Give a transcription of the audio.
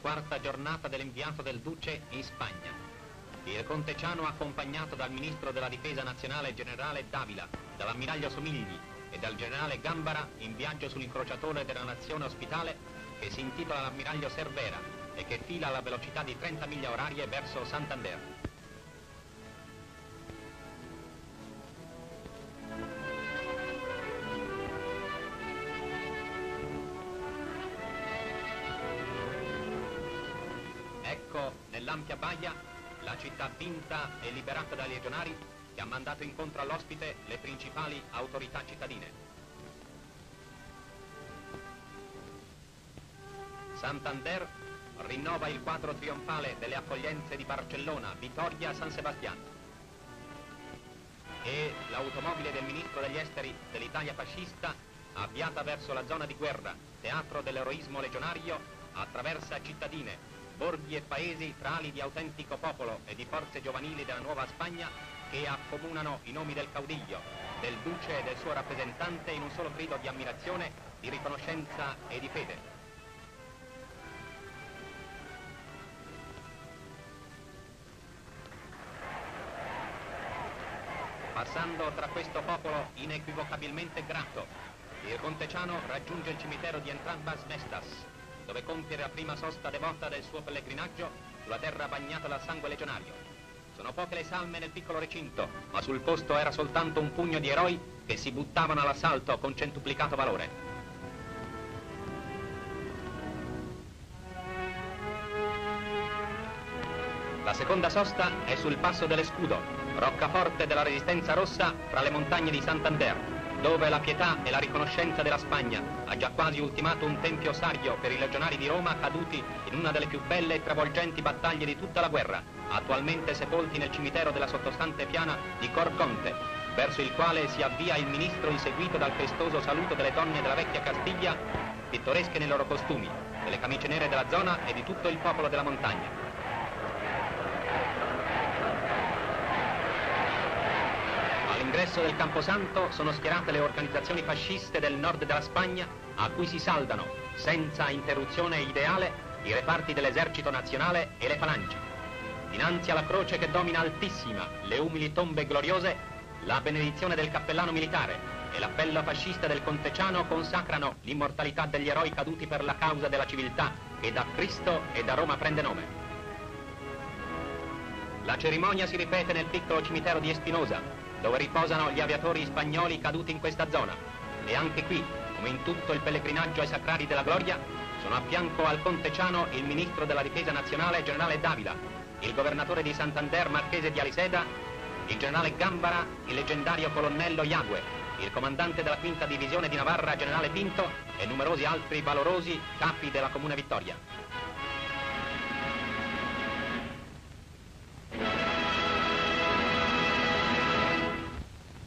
quarta giornata dell'inviato del Duce in Spagna. Il conte Ciano accompagnato dal ministro della difesa nazionale generale Davila, dall'ammiraglio Somigli e dal generale Gambara in viaggio sull'incrociatore della nazione ospitale che si intitola l'ammiraglio Cervera e che fila alla velocità di 30 miglia orarie verso Santander. Nell'ampia baia, la città vinta e liberata dai legionari che ha mandato incontro all'ospite le principali autorità cittadine. Santander rinnova il quadro trionfale delle accoglienze di Barcellona, Vittoria, San Sebastiano. E l'automobile del ministro degli esteri dell'Italia fascista, avviata verso la zona di guerra, teatro dell'eroismo legionario, attraversa cittadine, borghi e paesi tra ali di autentico popolo e di forze giovanili della Nuova Spagna che accomunano i nomi del caudiglio, del duce e del suo rappresentante in un solo grido di ammirazione, di riconoscenza e di fede. Passando tra questo popolo inequivocabilmente grato, il Conteciano raggiunge il cimitero di Entrambas Mestas, dove compiere la prima sosta devota del suo pellegrinaggio sulla terra bagnata dal sangue legionario. Sono poche le salme nel piccolo recinto, ma sul posto era soltanto un pugno di eroi che si buttavano all'assalto con centuplicato valore. La seconda sosta è sul passo dell'Escudo, roccaforte della resistenza rossa fra le montagne di Santander, dove la pietà e la riconoscenza della Spagna ha già quasi ultimato un tempio sario per i legionari di Roma caduti in una delle più belle e travolgenti battaglie di tutta la guerra, attualmente sepolti nel cimitero della sottostante piana di Corconte, verso il quale si avvia il ministro inseguito dal festoso saluto delle donne della vecchia Castiglia, pittoresche nei loro costumi, delle camicie nere della zona e di tutto il popolo della montagna. All'ingresso del Camposanto sono schierate le organizzazioni fasciste del nord della Spagna a cui si saldano, senza interruzione ideale, i reparti dell'esercito nazionale e le falangi. Dinanzi alla croce che domina altissima le umili tombe gloriose, la benedizione del cappellano militare e l'appello fascista del Conteciano consacrano l'immortalità degli eroi caduti per la causa della civiltà che da Cristo e da Roma prende nome. La cerimonia si ripete nel piccolo cimitero di Espinosa, dove riposano gli aviatori spagnoli caduti in questa zona. E anche qui, come in tutto il pellegrinaggio ai sacrari della gloria, sono a fianco al Conteciano il ministro della difesa nazionale, generale Davila, il governatore di Santander, marchese di Aliseda, il generale Gambara, il leggendario colonnello Iague, il comandante della quinta divisione di Navarra, generale Pinto, e numerosi altri valorosi capi della comune vittoria.